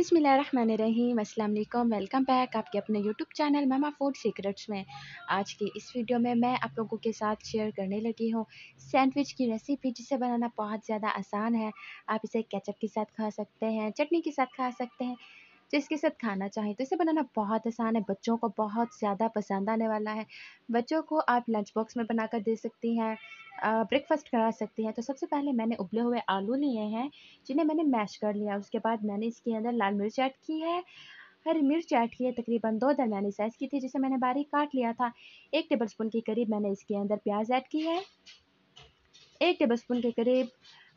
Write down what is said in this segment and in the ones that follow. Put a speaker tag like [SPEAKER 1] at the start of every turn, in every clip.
[SPEAKER 1] बिसमीम वालेकुम welcome back आपके अपने YouTube channel mama food secrets में। आज की इस वीडियो में मैं आप लोगों के साथ शेयर करने लगी हूँ सैंडविच की रेसिपी, जिसे बनाना बहुत ज़्यादा आसान है। आप इसे केचप के साथ खा सकते हैं, चटनी के साथ खा सकते हैं जिसके साथ खाना चाहें तो इसे बनाना बहुत आसान है। बच्चों को बहुत ज़्यादा पसंद आने वाला है। बच्चों को आप लंच बॉक्स में बनाकर दे सकती हैं ब्रेकफास्ट करा सकती हैं। तो सबसे पहले मैंने उबले हुए आलू लिए हैं, जिन्हें मैंने मैश कर लिया। उसके बाद मैंने इसके अंदर लाल मिर्च ऐड की है। हरी मिर्च ऐड की है, तकरीबन दो दरमियानी साइज़ की थी, जिसे मैंने बारीक काट लिया था। एक टेबल स्पून के करीब मैंने इसके अंदर प्याज ऐड की है। एक टेबल स्पून के करीब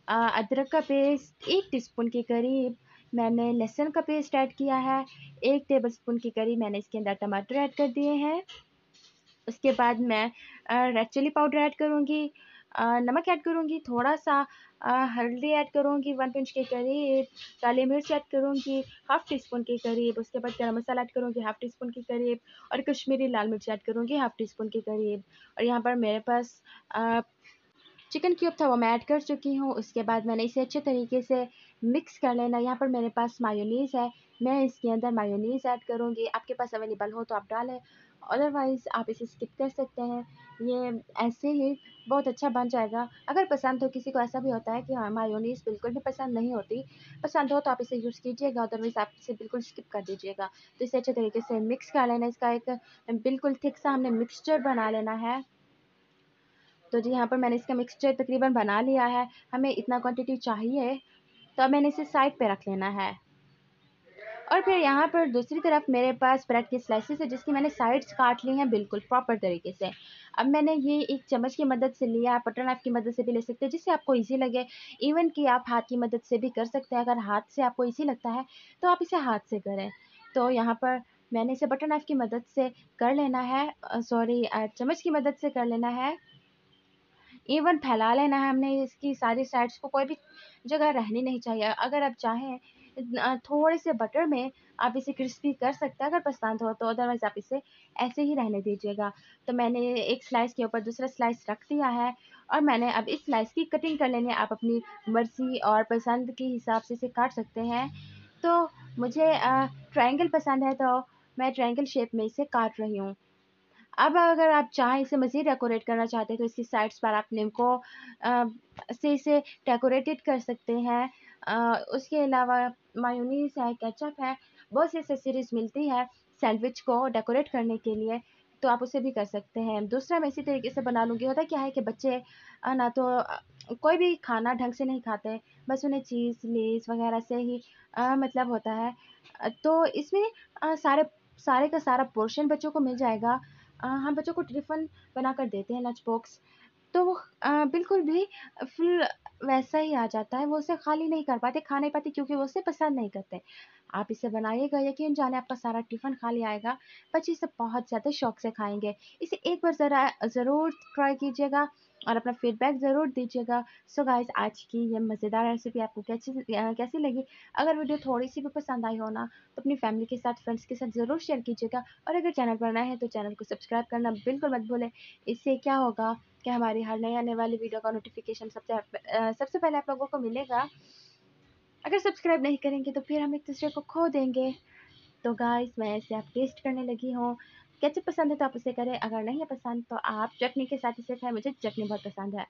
[SPEAKER 1] अदरक का पेस्ट एक टीस्पून के करीब मैंने लहसुन का पेस्ट ऐड किया है। एक टेबल स्पून के करीब मैंने इसके अंदर टमाटर ऐड कर दिए हैं। उसके बाद मैं रेड चिली पाउडर ऐड करूँगी नमक ऐड करूँगी थोड़ा सा हल्दी ऐड करूँगी वन पिंच के करीब, काली मिर्च ऐड करूँगी हाफ़ टी स्पून के करीब, उसके बाद गरम मसाला ऐड करूँगी हाफ़ टी स्पून के करीब, और कश्मीरी लाल मिर्च ऐड करूँगी हाफ़ टी स्पून के करीब। और यहाँ पर मेरे पास चिकन क्यूब था, वो मैं ऐड कर चुकी हूँ। उसके बाद मैंने इसे अच्छे तरीके से मिक्स कर लेना यहाँ पर मेरे पास मायोनीज़ है। मैं इसके अंदर मायोनीज़ ऐड करूँगी। आपके पास अवेलेबल हो तो आप डालें अदरवाइज़ आप इसे स्किप कर सकते हैं। ये ऐसे ही बहुत अच्छा बन जाएगा। अगर पसंद हो, किसी को ऐसा भी होता है कि हाँ मायोनीस बिल्कुल भी पसंद नहीं होती, पसंद हो तो आप इसे यूज़ कीजिएगा। अदरवाइज़ आप इसे बिल्कुल स्किप कर दीजिएगा। तो इसे अच्छे तरीके से मिक्स कर लेना। इसका एक बिल्कुल थिक सा हमने मिक्सचर बना लेना है। तो जी यहाँ पर मैंने इसका मिक्सचर तकरीबन बना लिया है। हमें इतना क्वांटिटी चाहिए तो अब मैंने इसे साइड पे रख लेना है। और फिर यहाँ पर दूसरी तरफ़ मेरे पास ब्रेड की स्लाइसेस है, जिसकी मैंने साइड्स काट ली हैं बिल्कुल प्रॉपर तरीके से। अब मैंने ये एक चम्मच की मदद से लिया आप बटर नाइफ की मदद से भी ले सकते हैं, जिससे आपको इजी लगे। इवन कि आप हाथ की मदद से भी कर सकते हैं, अगर हाथ से आपको इजी लगता है तो आप इसे हाथ से करें। तो यहाँ पर मैंने इसे बटर नाइफ की मदद से कर लेना है सॉरी चम्मच की मदद से कर लेना है। इवन फैला लेना है हमने इसकी सारी साइड्स को, कोई भी जगह रहनी नहीं चाहिए। अगर आप चाहें थोड़े से बटर में आप इसे क्रिस्पी कर सकते हैं, अगर पसंद हो तो। अदरवाइज़ आप इसे ऐसे ही रहने दीजिएगा। तो मैंने एक स्लाइस के ऊपर दूसरा स्लाइस रख दिया है और मैंने अब इस स्लाइस की कटिंग कर लेनी है। आप अपनी मर्ज़ी और पसंद के हिसाब से इसे काट सकते हैं। तो मुझे ट्रायंगल पसंद है तो मैं ट्रायंगल शेप में इसे काट रही हूँ। अब अगर आप चाहें इसे मज़ीद डेकोरेट करना चाहते हैं तो इसकी साइड्स पर आप निम्को से इसे डेकोरेटेड कर सकते हैं। उसके अलावा मायूनीस है केचप है बहुत सी एसेसरीज मिलती है सैंडविच को डेकोरेट करने के लिए तो आप उसे भी कर सकते हैं। दूसरा मैं इसी तरीके से बना लूँगी होता क्या है कि बच्चे ना तो कोई भी खाना ढंग से नहीं खाते बस उन्हें चीज़ लेस वगैरह से ही आ, मतलब होता है। तो इसमें आ, सारे सारे का सारा पोर्शन बच्चों को मिल जाएगा। हम बच्चों को टिफ़न बना कर देते हैं लंच बॉक्स तो वो बिल्कुल भी फुल वैसा ही आ जाता है, वो उसे खाली नहीं कर पाते खा नहीं पाते क्योंकि वो उसे पसंद नहीं करते। आप इसे बनाइएगा, यकीन जाने आपका सारा टिफ़िन खाली आएगा। बच्चे इसे बहुत ज़्यादा शौक से खाएँगे। इसे एक बार ज़रा, ज़रूर ट्राई कीजिएगा और अपना फीडबैक ज़रूर दीजिएगा। सो गाइस आज की ये मज़ेदार रेसिपी आपको कैसी कैसी लगी? अगर वीडियो थोड़ी सी भी पसंद आई हो ना तो अपनी फैमिली के साथ फ्रेंड्स के साथ ज़रूर शेयर कीजिएगा। और अगर चैनल पर हैं तो चैनल को सब्सक्राइब करना बिल्कुल मत भूलें। इससे क्या होगा कि हमारी हर नई आने वाली वीडियो का नोटिफिकेशन सबसे सबसे पहले आप लोगों को मिलेगा। अगर सब्सक्राइब नहीं करेंगे तो फिर हम एक दूसरे को खो देंगे। तो गाइस मैं इसे आप टेस्ट करने लगी हूँ। कैसे पसंद है तो आप उसे करें। अगर नहीं पसंद तो आप चटनी के साथ इसे खाएँ। मुझे चटनी बहुत पसंद है।